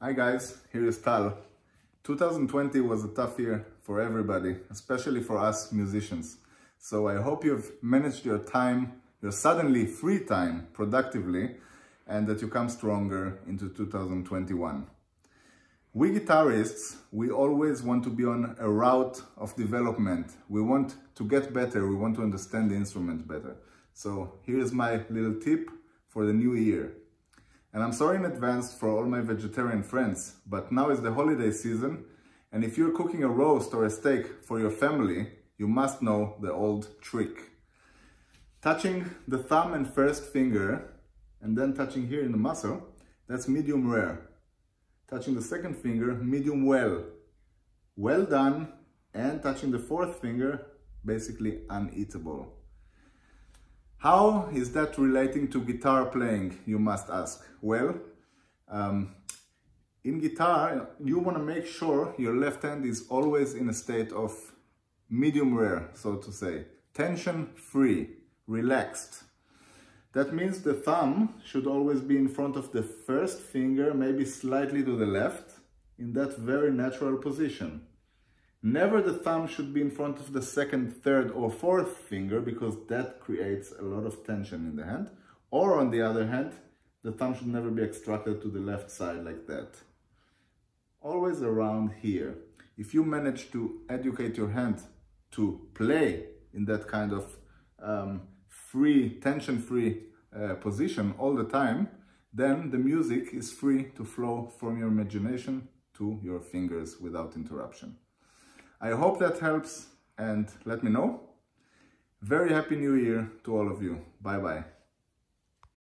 Hi guys, here is Tal. 2020 was a tough year for everybody, especially for us musicians. So I hope you've managed your time, your suddenly free time productively and that you come stronger into 2021. We guitarists, we always want to be on a route of development. We want to get better, we want to understand the instrument better. So here's my little tip for the new year. And I'm sorry in advance for all my vegetarian friends, but now is the holiday season, and if you're cooking a roast or a steak for your family, you must know the old trick. Touching the thumb and first finger, and then touching here in the muscle, that's medium rare. Touching the second finger, medium well. Well done, and touching the fourth finger, basically uneatable. How is that relating to guitar playing, you must ask? Well, um, in guitar, you want to make sure your left hand is always in a state of medium rare, so to say. Tension free, relaxed. That means the thumb should always be in front of the first finger, maybe slightly to the left, in that very natural position. Never the thumb should be in front of the second, third or fourth finger because that creates a lot of tension in the hand. Or on the other hand, the thumb should never be extracted to the left side like that. Always around here. If you manage to educate your hand to play in that kind of um, free, tension-free uh, position all the time, then the music is free to flow from your imagination to your fingers without interruption. I hope that helps and let me know. Very happy new year to all of you. Bye bye.